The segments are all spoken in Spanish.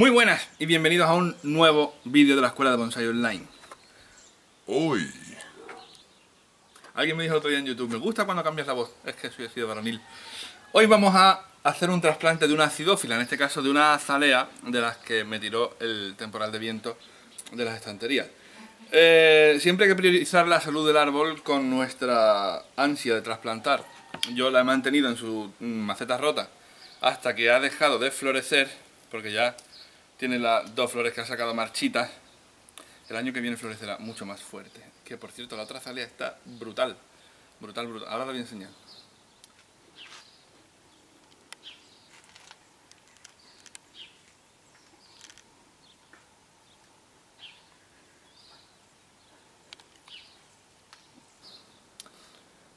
Muy buenas y bienvenidos a un nuevo vídeo de la Escuela de Bonsai Online. Uy. Alguien me dijo el otro día en YouTube, me gusta cuando cambias la voz, es que soy así de varonil. Hoy vamos a hacer un trasplante de una acidófila, en este caso de una azalea de las que me tiró el temporal de viento de las estanterías. Eh, siempre hay que priorizar la salud del árbol con nuestra ansia de trasplantar. Yo la he mantenido en su maceta rota hasta que ha dejado de florecer, porque ya tiene las dos flores que ha sacado marchitas. El año que viene florecerá mucho más fuerte. Que por cierto, la otra azalea está brutal. Brutal, brutal. Ahora la voy a enseñar.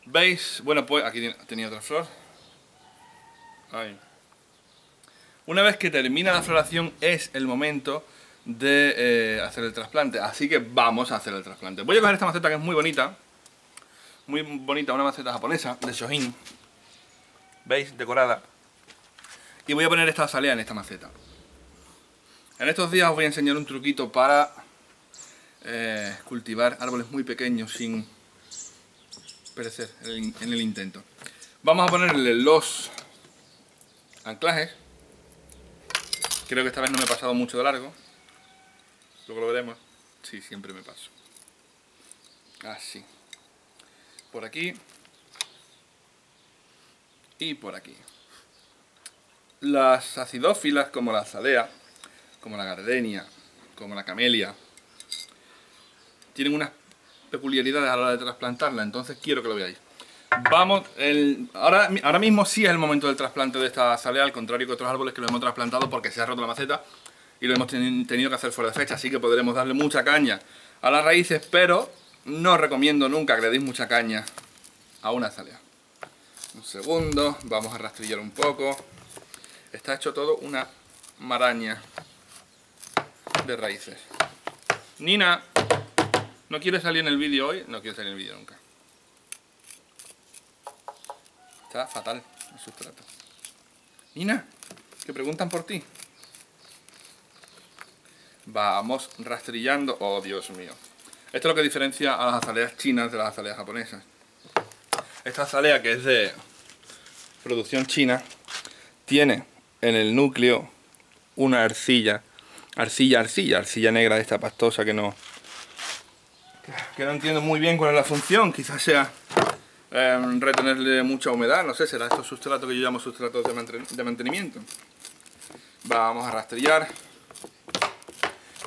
¿Veis? Bueno, pues aquí tenía otra flor. Ahí. Una vez que termina la floración es el momento de eh, hacer el trasplante. Así que vamos a hacer el trasplante. Voy a coger esta maceta que es muy bonita. Muy bonita, una maceta japonesa de Shohin. ¿Veis? Decorada. Y voy a poner esta azalea en esta maceta. En estos días os voy a enseñar un truquito para eh, cultivar árboles muy pequeños sin perecer en el intento. Vamos a ponerle los anclajes Creo que esta vez no me he pasado mucho de largo. Luego lo veremos. Sí, siempre me paso. Así. Por aquí. Y por aquí. Las acidófilas como la azalea, como la gardenia, como la camelia, tienen unas peculiaridades a la hora de trasplantarla, entonces quiero que lo veáis. Vamos, ahora, ahora mismo sí es el momento del trasplante de esta azalea, al contrario que otros árboles que lo hemos trasplantado porque se ha roto la maceta y lo hemos tenido que hacer fuera de fecha, así que podremos darle mucha caña a las raíces, pero no recomiendo nunca que le deis mucha caña a una azalea. Un segundo, vamos a rastrillar un poco. Está hecho todo una maraña de raíces. Nina, ¿no quiere salir en el vídeo hoy? No quiere salir en el vídeo nunca. Está fatal el sustrato. Nina, que preguntan por ti. Vamos rastrillando. Oh, Dios mío. Esto es lo que diferencia a las azaleas chinas de las azaleas japonesas. Esta azalea, que es de producción china, tiene en el núcleo una arcilla. Arcilla, arcilla, arcilla negra de esta pastosa que no... Que no entiendo muy bien cuál es la función. Quizás sea Em, retenerle mucha humedad, no sé, será estos sustratos que yo llamo sustratos de, mantenimiento. Vamos a rastrillar.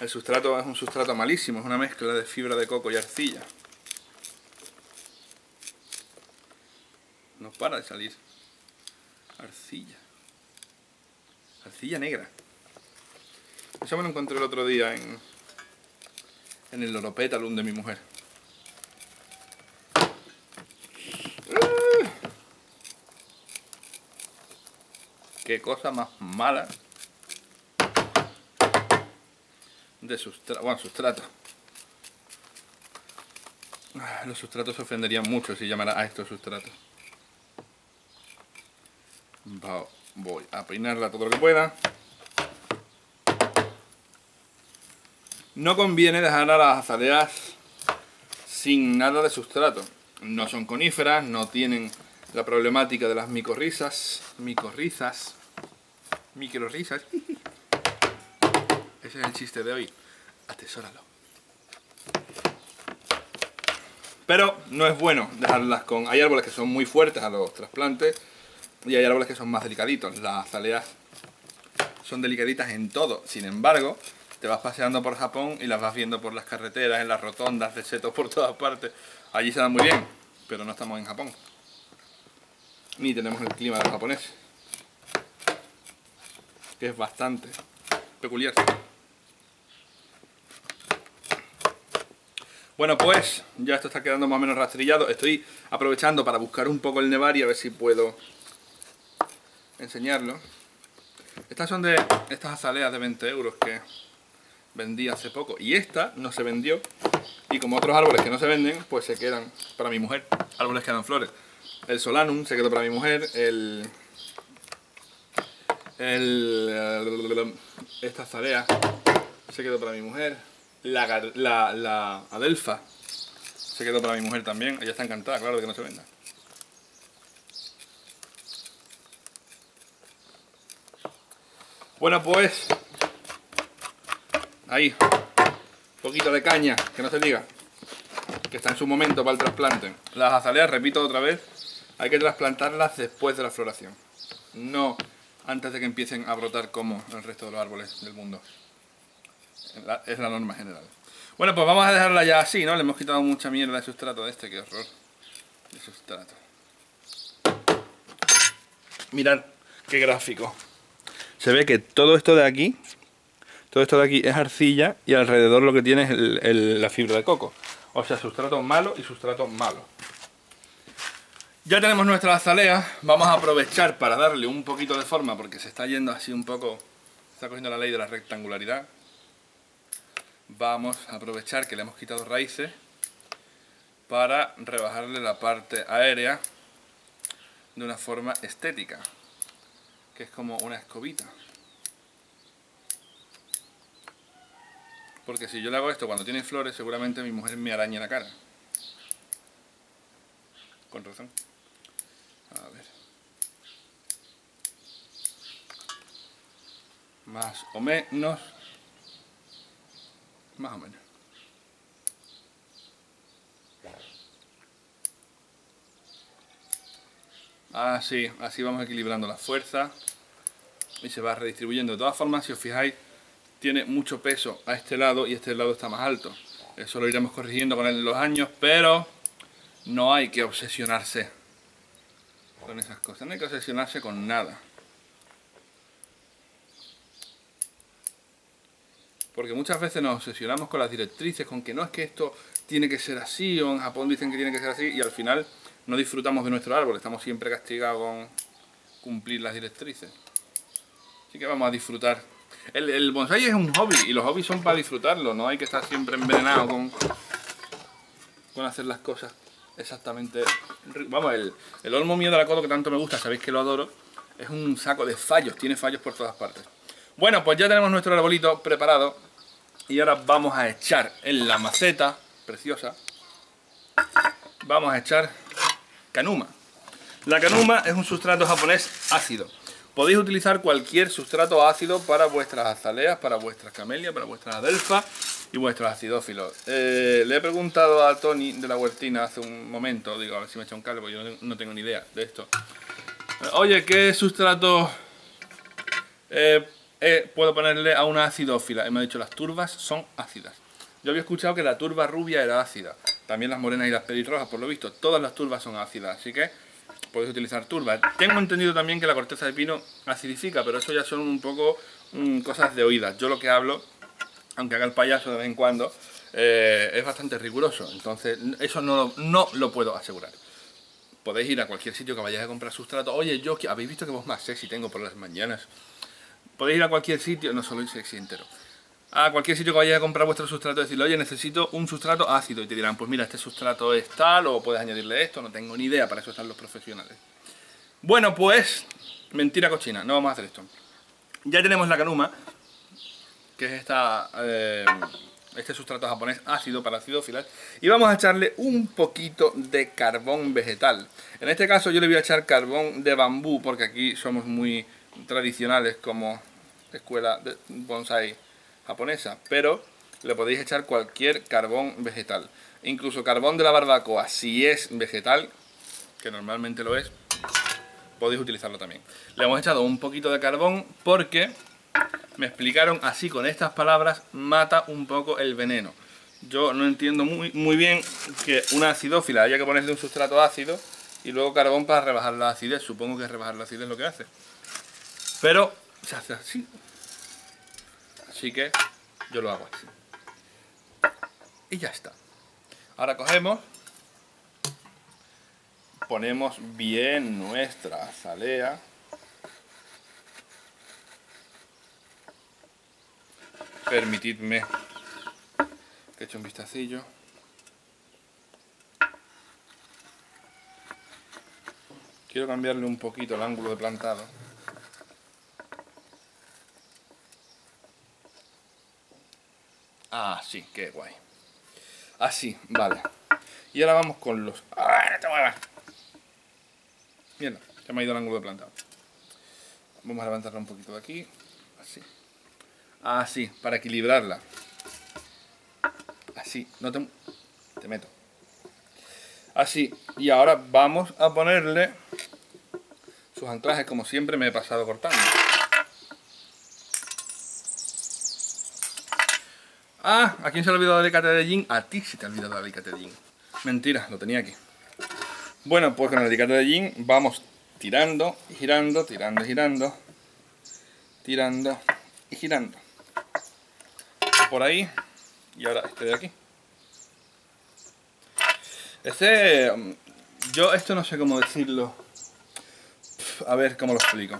El sustrato es un sustrato malísimo, es una mezcla de fibra de coco y arcilla. No para de salir. Arcilla. Arcilla negra. Eso me lo encontré el otro día en, en el Loropetalum de mi mujer. Qué cosa más mala de sustrato. Bueno, sustrato. Ah, los sustratos se ofenderían mucho si llamara a estos sustratos. Voy a peinarla todo lo que pueda. No conviene dejar a las azaleas sin nada de sustrato. No son coníferas, no tienen la problemática de las micorrizas, micorrizas, microrisas. Ese es el chiste de hoy. Atesóralo. Pero no es bueno dejarlas con... Hay árboles que son muy fuertes a los trasplantes y hay árboles que son más delicaditos. Las azaleas son delicaditas en todo. Sin embargo, te vas paseando por Japón y las vas viendo por las carreteras, en las rotondas de setos por todas partes. Allí se dan muy bien, pero no estamos en Japón ni tenemos el clima del japonés, que es bastante peculiar. Bueno, pues ya esto está quedando más o menos rastrillado. Estoy aprovechando para buscar un poco el nevari a ver si puedo enseñarlo. Estas son de estas azaleas de 20 euros que vendí hace poco. Y esta no se vendió. Y como otros árboles que no se venden, pues se quedan para mi mujer. Árboles que dan flores. El Solanum se quedó para mi mujer. El, el, esta azalea se quedó para mi mujer. La, adelfa se quedó para mi mujer también. Ella está encantada, claro, de que no se venda. Bueno, pues... Ahí. Un poquito de caña, que no se diga. Que está en su momento para el trasplante. Las azaleas, repito otra vez, hay que trasplantarlas después de la floración. No antes de que empiecen a brotar como el resto de los árboles del mundo. Es la norma general. Bueno, pues vamos a dejarla ya así, ¿no? Le hemos quitado mucha mierda de sustrato de este, qué horror. De sustrato. Mirad qué gráfico. Se ve que todo esto de aquí, todo esto de aquí es arcilla y alrededor lo que tiene es la fibra de coco. O sea, sustrato malo y sustrato malo. Ya tenemos nuestra azalea, vamos a aprovechar para darle un poquito de forma porque se está yendo así un poco, está cogiendo la ley de la rectangularidad. Vamos a aprovechar que le hemos quitado raíces para rebajarle la parte aérea de una forma estética, que es como una escobita. Porque si yo le hago esto cuando tiene flores, seguramente mi mujer me araña la cara. Con razón. A ver. Más o menos. Más o menos. Así, así vamos equilibrando la fuerza y se va redistribuyendo. De todas formas, si os fijáis, tiene mucho peso a este lado y este lado está más alto. Eso lo iremos corrigiendo con el- los años, pero no hay que obsesionarse con esas cosas. No hay que obsesionarse con nada. Porque muchas veces nos obsesionamos con las directrices, con que no es que esto tiene que ser así, o en Japón dicen que tiene que ser así, y al final no disfrutamos de nuestro árbol, estamos siempre castigados con cumplir las directrices. Así que vamos a disfrutar. El, el bonsai es un hobby, y los hobbies son para disfrutarlo, no hay que estar siempre envenenado con, con hacer las cosas exactamente. Vamos, el, el olmo mío de la codo que tanto me gusta, sabéis que lo adoro, es un saco de fallos, tiene fallos por todas partes. Bueno, pues ya tenemos nuestro arbolito preparado y ahora vamos a echar en la maceta preciosa, vamos a echar canuma. La canuma es un sustrato japonés ácido. Podéis utilizar cualquier sustrato ácido para vuestras azaleas, para vuestras camelias, para vuestras adelfas y vuestros acidófilos. Eh, le he preguntado a Tony de la huertina hace un momento, digo, a ver si me echa un cable, porque yo no- tengo ni idea de esto. Oye, ¿qué sustrato eh, eh, puedo ponerle a una acidófila? Y me ha dicho, las turbas son ácidas. Yo había escuchado que la turba rubia era ácida. También las morenas y las pelirrojas, por lo visto. Todas las turbas son ácidas, así que podéis utilizar turbas. Tengo entendido también que la corteza de pino acidifica, pero eso ya son un poco mm, cosas de oídas. Yo lo que hablo, aunque haga el payaso de vez en cuando, eh, es bastante riguroso. Entonces, eso no, no lo puedo asegurar. Podéis ir a cualquier sitio que vayáis a comprar sustrato. Oye, yo, ¿habéis visto que voz más sexy tengo por las mañanas? Podéis ir a cualquier sitio, no solo el sexy entero. A cualquier sitio que vayáis a comprar vuestro sustrato y decirle, oye, necesito un sustrato ácido. Y te dirán, pues mira, este sustrato es tal, o puedes añadirle esto, no tengo ni idea, para eso están los profesionales. Bueno, pues, mentira cochina, no vamos a hacer esto. Ya tenemos la canuma, que es esta, eh, este sustrato japonés ácido para acidófilas, y vamos a echarle un poquito de carbón vegetal. En este caso yo le voy a echar carbón de bambú, porque aquí somos muy tradicionales como escuela de bonsai japonesa, pero le podéis echar cualquier carbón vegetal. Incluso carbón de la barbacoa, si es vegetal, que normalmente lo es, podéis utilizarlo también. Le hemos echado un poquito de carbón porque me explicaron así con estas palabras, mata un poco el veneno. Yo no entiendo muy, muy bien que una acidófila haya que ponerle un sustrato ácido y luego carbón para rebajar la acidez. Supongo que rebajar la acidez lo que hace. Pero se hace así. Así que yo lo hago así. Y ya está. Ahora cogemos, ponemos bien nuestra azalea. Permitidme que eche un vistacillo. Quiero cambiarle un poquito el ángulo de plantado. Así, qué guay. Así, vale. Y ahora vamos con los... ¡Ah, no te muevas! Mierda, se me ha ido el ángulo de plantado. Vamos a levantarla un poquito de aquí. Así. Así, para equilibrarla. Así, no te... Te meto. Así. Y ahora vamos a ponerle sus anclajes, como siempre me he pasado cortando. Ah, ¿a quién se le el alicate de jean? A ti se te ha olvidado alicate de jean. Mentira, lo tenía aquí. Bueno, pues con el alicate de jean vamos tirando y girando, tirando y girando, tirando y girando. Por ahí y ahora este de aquí. Este, mm, yo esto no sé cómo decirlo. A ver cómo lo explico.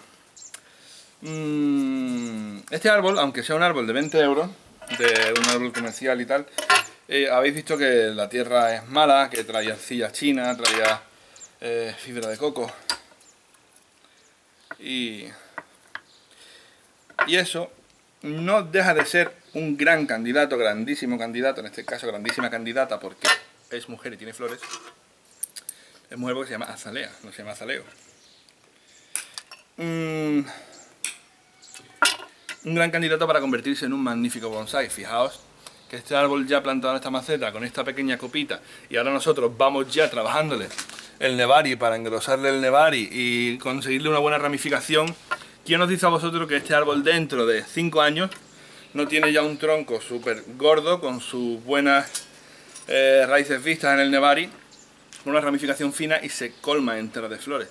Mm, este árbol, aunque sea un árbol de 20 euros, de un árbol comercial y tal, eh, habéis visto que la tierra es mala, que traía arcilla china, traía eh, fibra de coco. Y, y eso no deja de ser un gran candidato, grandísimo candidato, en este caso grandísima candidata porque es mujer y tiene flores. Es mujer porque se llama azalea, no se llama azaleo. Mm, un gran candidato para convertirse en un magnífico bonsai. Fijaos que este árbol ya plantado en esta maceta con esta pequeña copita y ahora nosotros vamos ya trabajándole el nevari para engrosarle el nevari y conseguirle una buena ramificación. ¿Quién nos dice a vosotros que este árbol dentro de 5 años no tiene ya un tronco súper gordo con sus buenas eh, raíces vistas en el nevari, con una ramificación fina y se colma entera de flores?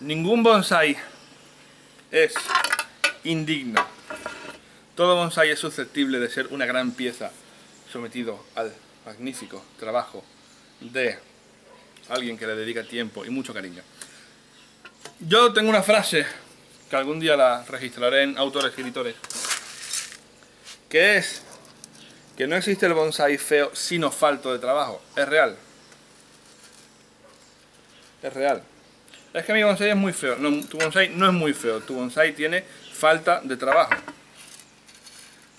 Ningún bonsai es indigno todo bonsai es susceptible de ser una gran pieza sometido al magnífico trabajo de alguien que le dedica tiempo y mucho cariño. Yo tengo una frase que algún día la registraré en autores escritores, que es que no existe el bonsai feo sino falto de trabajo. Es real. Es real. Es que mi bonsai es muy feo. Tu bonsai no es muy feo. Tu bonsai tiene falta de trabajo.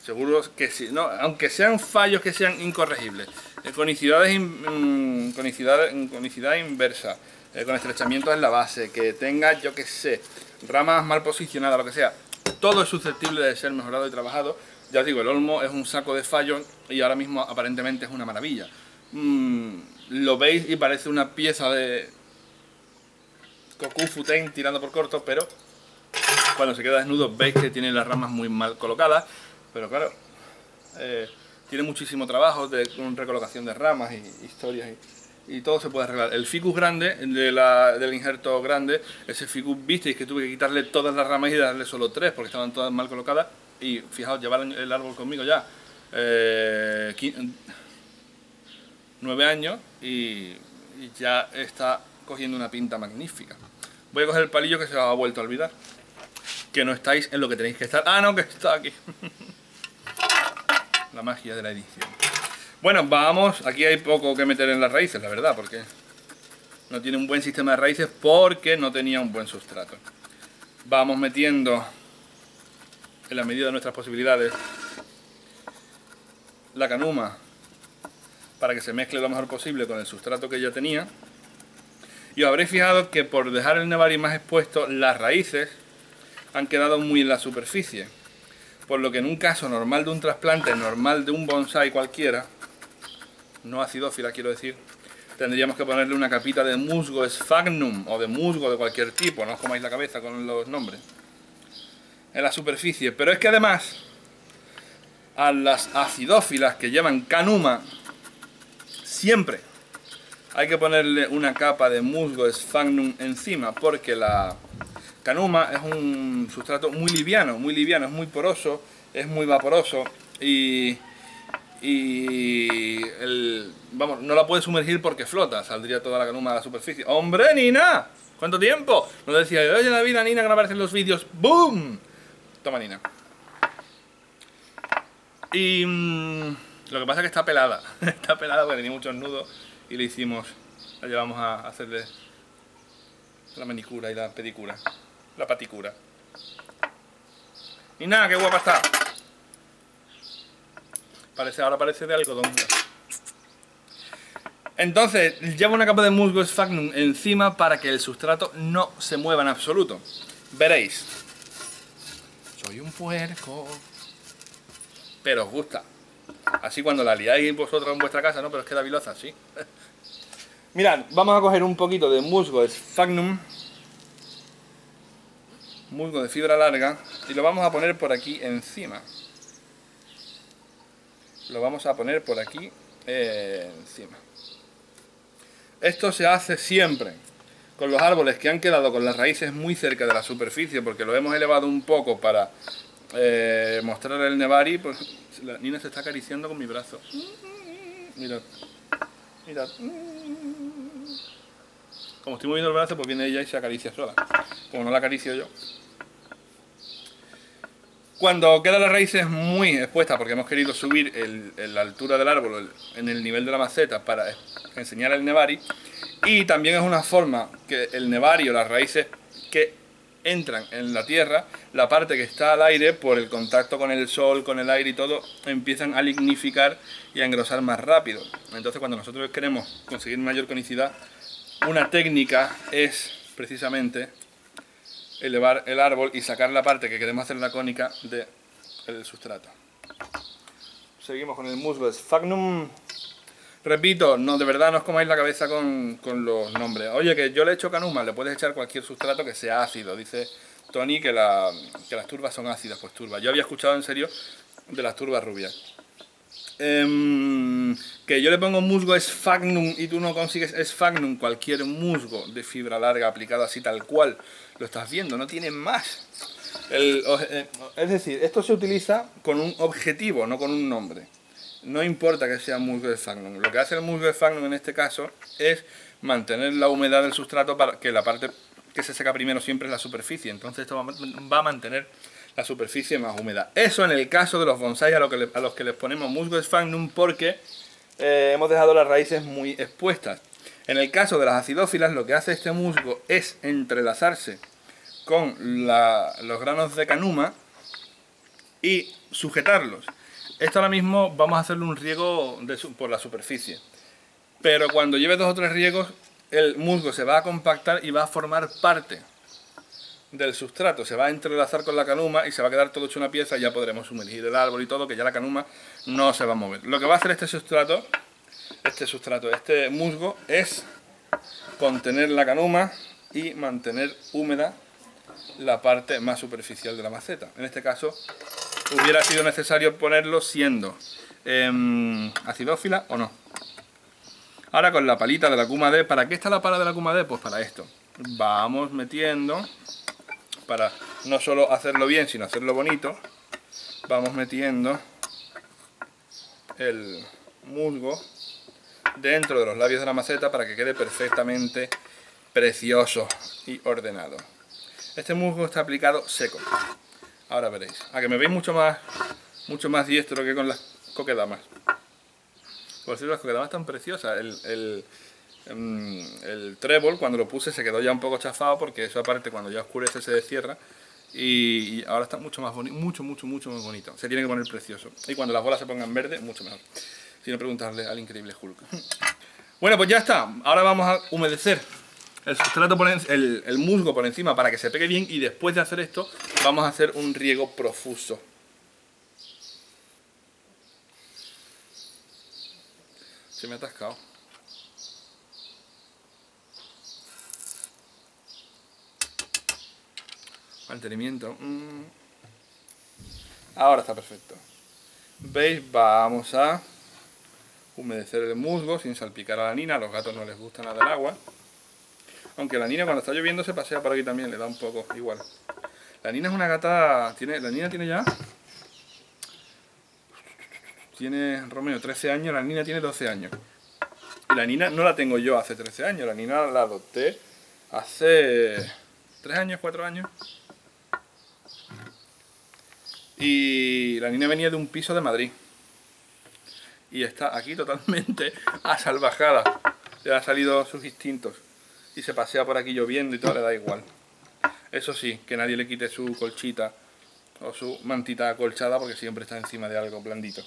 Seguro que sí, no, aunque sean fallos que sean incorregibles, eh, conicidades, mm, conicidad, inversa, eh, con estrechamientos en la base, que tenga, yo que sé, ramas mal posicionadas, lo que sea, todo es susceptible de ser mejorado y trabajado. Ya os digo, el olmo es un saco de fallos y ahora mismo aparentemente es una maravilla. Mm, lo veis y parece una pieza de Goku Futen tirando por corto, pero cuando se queda desnudo veis que tiene las ramas muy mal colocadas pero claro, eh, tiene muchísimo trabajo de recolocación de ramas y historias y, todo se puede arreglar. El ficus grande, del injerto grande, ese ficus visteis que tuve que quitarle todas las ramas y darle solo tres porque estaban todas mal colocadas y fijaos, llevar el árbol conmigo ya eh, nueve años y, y ya está cogiendo una pinta magnífica. Voy a coger el palillo que se ha vuelto a olvidar. Que no estáis en lo que tenéis que estar. Ah, no, que está aquí. la magia de la edición. Bueno, vamos, aquí hay poco que meter en las raíces, la verdad, porque no tiene un buen sistema de raíces porque no tenía un buen sustrato. Vamos metiendo, en la medida de nuestras posibilidades, la canuma para que se mezcle lo mejor posible con el sustrato que ya tenía. Y os habréis fijado que por dejar el nevari más expuesto, las raíces han quedado muy en la superficie por lo que en un caso normal de un trasplante, normal de un bonsai cualquiera, no acidófila quiero decir, tendríamos que ponerle una capita de musgo sphagnum o de musgo de cualquier tipo, no os comáis la cabeza con los nombres, en la superficie. Pero es que además, a las acidófilas que llevan canuma, siempre hay que ponerle una capa de musgo sphagnum encima, porque la, Canuma es un sustrato muy liviano, muy liviano, es muy poroso, es muy vaporoso y, y el, vamos, no la puedes sumergir porque flota, saldría toda la canuma a la superficie. ¡Hombre, Nina! ¿Cuánto tiempo? Nos decía, oye la vida, Nina, que no aparecen los vídeos. ¡Boom! Toma, Nina. Y mm, lo que pasa es que está pelada. está pelada porque tenía muchos nudos y le hicimos, la llevamos a hacerle la manicura y la pedicura la paticura. Y nada, qué guapa está. Parece, ahora parece de algodón. Entonces, lleva una capa de musgo sphagnum encima para que el sustrato no se mueva en absoluto. Veréis. Soy un puerco. Pero os gusta. Así cuando la liáis vosotros en vuestra casa, ¿no? Pero es que David lo hace así. Mirad, vamos a coger un poquito de musgo sphagnum. Musgo de fibra larga. Y lo vamos a poner por aquí encima. Lo vamos a poner por aquí eh, encima. Esto se hace siempre con los árboles que han quedado con las raíces muy cerca de la superficie, porque lo hemos elevado un poco para eh, mostrar el nevari. Pues la Nina se está acariciando con mi brazo. Mirad, mirad. Como estoy moviendo el brazo, pues viene ella y se acaricia sola. Como no la acaricio yo. Cuando quedan las raíces muy expuestas, porque hemos querido subir la altura del árbol en el nivel de la maceta para enseñar el nevari, y también es una forma que el nevari o las raíces que entran en la tierra, la parte que está al aire, por el contacto con el sol, con el aire y todo, empiezan a lignificar y a engrosar más rápido. Entonces cuando nosotros queremos conseguir mayor conicidad, una técnica es precisamente elevar el árbol y sacar la parte que queremos hacer la cónica del sustrato. Seguimos con el musgo sphagnum. Repito, no, de verdad no os comáis la cabeza con, los nombres. Oye, que yo le echo canuma, le puedes echar cualquier sustrato que sea ácido. Dice Tony que, la, que las turbas son ácidas, pues turbas. Yo había escuchado en serio de las turbas rubias. Em, que yo le pongo musgo sphagnum y tú no consigues sphagnum, cualquier musgo de fibra larga aplicado así tal cual, lo estás viendo, no tiene más. Eh, es decir, esto se utiliza con un objetivo, no con un nombre. No importa que sea musgo de sphagnum. Lo que hace el musgo de sphagnum en este caso es mantener la humedad del sustrato para que la parte que se seca primero siempre es la superficie. Entonces esto va a mantener la superficie más húmeda. Eso en el caso de los bonsai a, los que les ponemos musgo sphagnum porque eh, hemos dejado las raíces muy expuestas. En el caso de las acidófilas lo que hace este musgo es entrelazarse con los granos de canuma y sujetarlos. Esto ahora mismo vamos a hacerle un riego por la superficie. Pero cuando lleve dos o tres riegos, el musgo se va a compactar y va a formar parte del sustrato se va a entrelazar con la canuma y se va a quedar todo hecho una pieza y ya podremos sumergir el árbol y todo, que ya la canuma no se va a mover. Lo que va a hacer este sustrato, este sustrato, este musgo, es contener la canuma y mantener húmeda la parte más superficial de la maceta. En este caso, hubiera sido necesario ponerlo siendo em, acidófila o no. Ahora con la palita de la Kuma D, ¿para qué está la pala de la Kuma D? Pues para esto. Vamos metiendo para no solo hacerlo bien, sino hacerlo bonito, vamos metiendo el musgo dentro de los labios de la maceta para que quede perfectamente precioso y ordenado. Este musgo está aplicado seco. Ahora veréis. A que me veis mucho más, mucho más diestro que con las coquedamas. Por cierto, las coquedamas están preciosas. el, el trébol cuando lo puse se quedó ya un poco chafado porque eso aparte cuando ya oscurece se descierra y, ahora está mucho más bonito, mucho, mucho, mucho más bonito. Se tiene que poner precioso. Y cuando las bolas se pongan verde, mucho mejor. Si no preguntarle al increíble Hulk. Bueno, pues ya está. Ahora vamos a humedecer el sustrato por el, el musgo por encima para que se pegue bien y después de hacer esto vamos a hacer un riego profuso. Se me ha atascado. Mantenimiento. Mm. Ahora está perfecto. ¿Veis? Vamos a humedecer el musgo sin salpicar a la nina. A los gatos no les gusta nada el agua. Aunque la nina cuando está lloviendo se pasea por aquí también, le da un poco igual. La nina es una gata... Tiene, la nina tiene ya... Tiene Romeo 13 años, la nina tiene 12 años. Y la nina no la tengo yo hace 13 años, la nina la adopté hace 3 años, 4 años. Y la niña venía de un piso de Madrid. Y está aquí totalmente asalvajada. Le han salido sus instintos. Y se pasea por aquí lloviendo y todo le da igual. Eso sí, que nadie le quite su colchita o su mantita acolchada porque siempre está encima de algo blandito.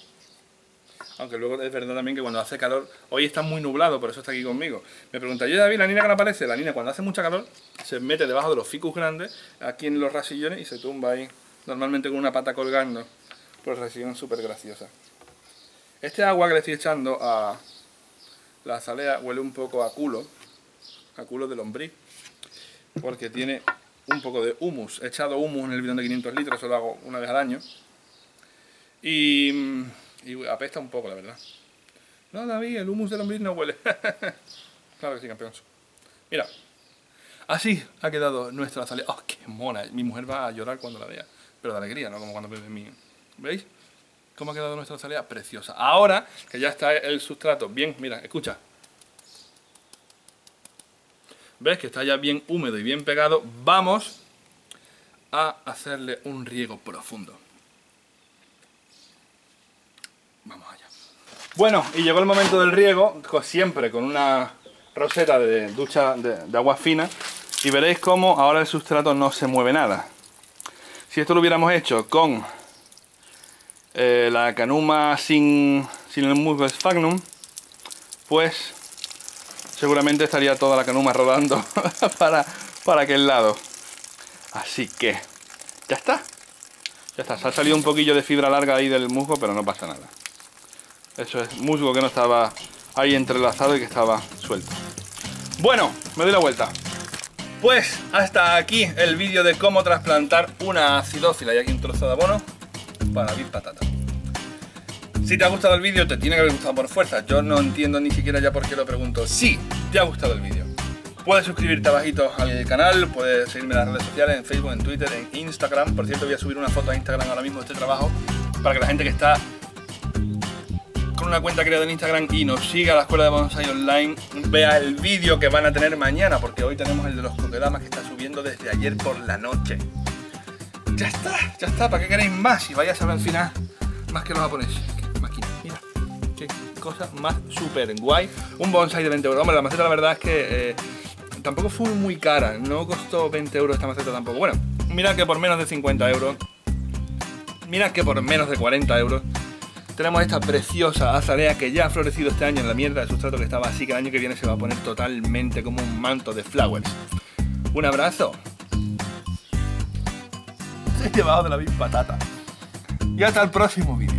Aunque luego es verdad también que cuando hace calor, hoy está muy nublado, por eso está aquí conmigo. Me pregunta, yo David, la niña que no aparece, la niña cuando hace mucha calor se mete debajo de los ficus grandes, aquí en los rasillones y se tumba ahí, normalmente con una pata colgando, por rasillón súper graciosa. Este agua que le estoy echando a la azalea huele un poco a culo, a culo de lombriz, porque tiene un poco de humus. He echado humus en el bidón de 500 litros, eso lo hago una vez al año. Y, apesta un poco, la verdad. No, David, el humus del lombriz no huele. claro que sí, campeón. Mira, así ha quedado nuestra azalea. ¡Oh, qué mona! Mi mujer va a llorar cuando la vea. Pero de alegría, no como cuando ve mi... ¿Veis? ¿Cómo ha quedado nuestra azalea? Preciosa. Ahora que ya está el sustrato bien, mira, escucha. ¿Ves que está ya bien húmedo y bien pegado? Vamos a hacerle un riego profundo. Vamos allá. Bueno, y llegó el momento del riego, siempre con una roseta de ducha de, de agua fina. Y veréis cómo ahora el sustrato no se mueve nada. Si esto lo hubiéramos hecho con eh, la canuma sin, sin el musgo sphagnum, pues seguramente estaría toda la canuma rodando para, para aquel lado. Así que, ya está. Ya está, se ha salido un poquillo de fibra larga ahí del musgo, pero no pasa nada. Eso es musgo que no estaba ahí entrelazado y que estaba suelto. Bueno, me doy la vuelta. Pues hasta aquí el vídeo de cómo trasplantar una acidófila y aquí un trozo de abono para Big Patata. Si te ha gustado el vídeo, te tiene que haber gustado por fuerza. Yo no entiendo ni siquiera ya por qué lo pregunto. Si te ha gustado el vídeo, puedes suscribirte abajito al canal, puedes seguirme en las redes sociales, en Facebook, en Twitter, en Instagram. Por cierto, voy a subir una foto a Instagram ahora mismo de este trabajo para que la gente que está una cuenta creada en Instagram y nos siga a la Escuela de Bonsai Online vea el vídeo que van a tener mañana, porque hoy tenemos el de los coquedamas que está subiendo desde ayer por la noche. Ya está, ya está, ¿para qué queréis más? Y vaya a saber al final más que los japoneses. Máquina, mira, qué cosa más súper guay. Un bonsai de 20 euros. Hombre, la maceta la verdad es que eh, tampoco fue muy cara, no costó 20 euros esta maceta tampoco. Bueno, mira que por menos de 50 euros, mira que por menos de 40 euros tenemos esta preciosa azalea que ya ha florecido este año en la mierda de sustrato que estaba así que el año que viene se va a poner totalmente como un manto de flowers. Un abrazo. Se he llevado de la Big Patata. Y hasta el próximo vídeo.